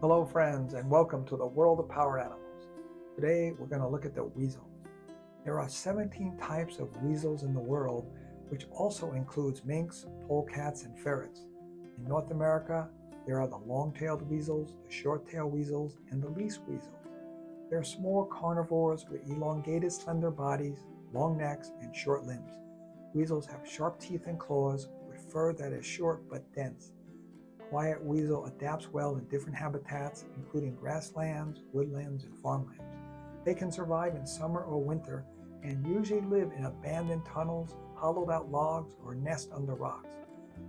Hello, friends, and welcome to the world of power animals. Today, we're going to look at the weasel. There are 17 types of weasels in the world, which also includes minks, polecats, and ferrets. In North America, there are the long-tailed weasels, the short-tailed weasels, and the least weasels. They're small carnivores with elongated, slender bodies, long necks, and short limbs. Weasels have sharp teeth and claws with fur that is short but dense quiet weasel adapts well in different habitats, including grasslands, woodlands, and farmlands. They can survive in summer or winter and usually live in abandoned tunnels, hollowed out logs, or nest under rocks.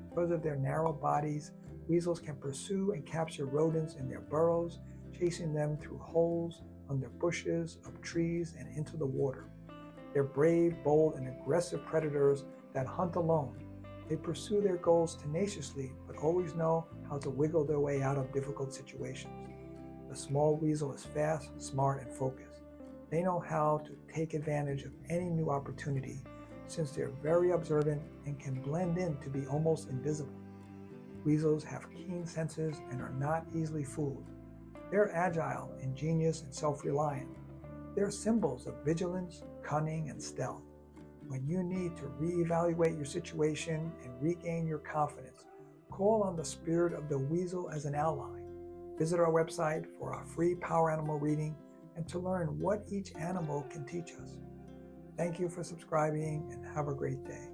Because of their narrow bodies, weasels can pursue and capture rodents in their burrows, chasing them through holes, under bushes, up trees, and into the water. They're brave, bold, and aggressive predators that hunt alone they pursue their goals tenaciously, but always know how to wiggle their way out of difficult situations. The small weasel is fast, smart, and focused. They know how to take advantage of any new opportunity since they're very observant and can blend in to be almost invisible. Weasels have keen senses and are not easily fooled. They're agile, ingenious, and self reliant. They're symbols of vigilance, cunning, and stealth when you need to reevaluate your situation and regain your confidence, call on the spirit of the weasel as an ally. Visit our website for our free power animal reading and to learn what each animal can teach us. Thank you for subscribing and have a great day.